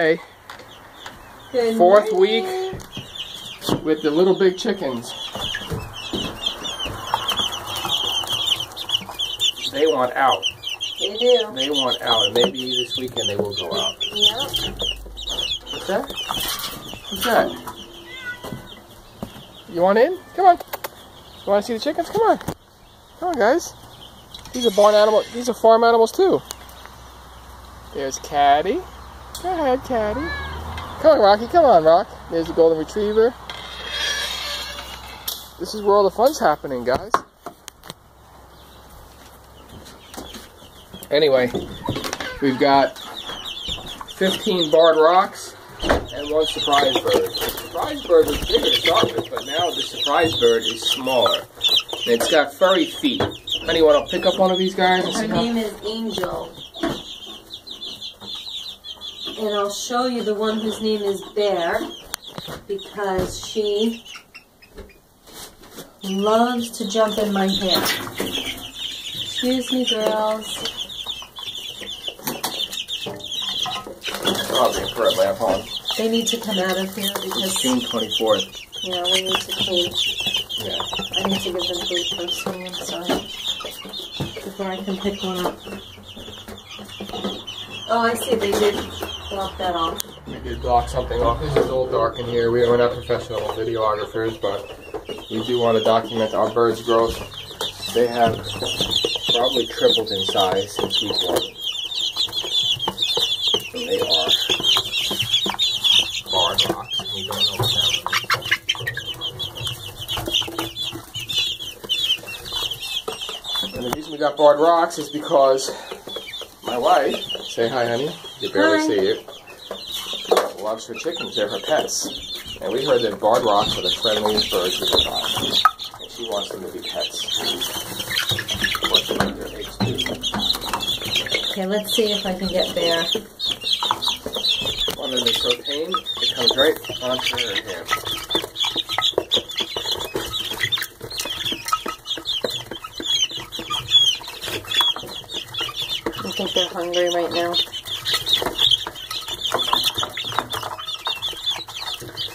Okay, Good fourth morning. week with the little big chickens. They want out. They do. They want out, and maybe this weekend they will go out. Yep. What's that? What's that? You want in? Come on. You want to see the chickens? Come on. Come on, guys. These are barn animals. These are farm animals too. There's Caddy. Go ahead, Caddy. Come on, Rocky. Come on, Rock. There's the golden retriever. This is where all the fun's happening, guys. Anyway, we've got 15 barred rocks and one surprise bird. The surprise bird was bigger to start with, but now the surprise bird is smaller. And it's got furry feet. Honey, want to pick up one of these guys Her name is Angel. And I'll show you the one whose name is Bear because she loves to jump in my hair. Excuse me, girls. They put a lamp on. They need to come out of here It's because June 24th. yeah, we need to clean. Yeah. I need to give them food first thing, I'm sorry. Before I can pick one up. Oh, I see, they did block that off. We did block something off. This is a little dark in here. We- We're not professional videographers, but we do want to document our birds' growth. They have probably tripled in size since one. And they are barred rocks. We don't know what that. And the reason we got barred rocks is because my wife, say hi, honey. You barely Hi. see it loves her chickens. They're her pets. And we heard that barred rocks are the friendliest birds we can. And she wants them to be pets. Wants them to lay their eggs too. Okay, let's see if I can get there. One of them is so tame, it comes right onto her hand. I think they're hungry right now.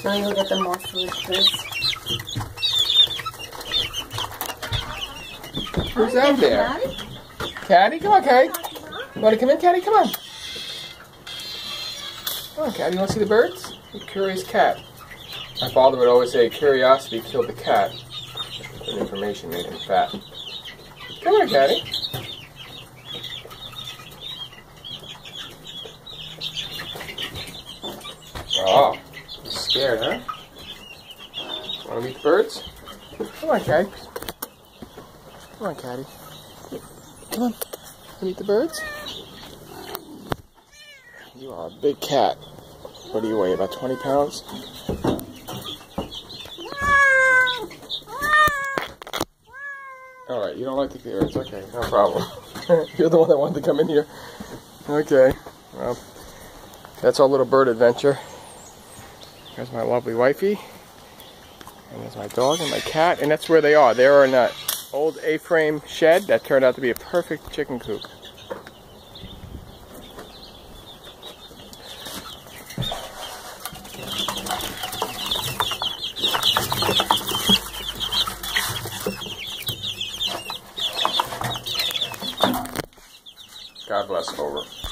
Now you'll get them more food, Chris. Who's out there? Caddy, come on, Caddy. You want to come in, Caddy? Come on. Come on, Caddy. You want to see the birds? You curious cat. My father would always say, curiosity killed the cat. But information made him fat. Come on, Caddy. Oh, scared, huh? Want to meet the birds? Come on, Caddy. Come on, Caddy. Come on. Meet the birds. You are a big cat. What do you weigh? About 20 pounds? Alright, you don't like the birds. Okay, no problem. You're the one that wanted to come in here. Okay, well, that's our little bird adventure. There's my lovely wifey. And there's my dog and my cat. And that's where they are. They're in that old A-frame shed that turned out to be a perfect chicken coop. God bless, over.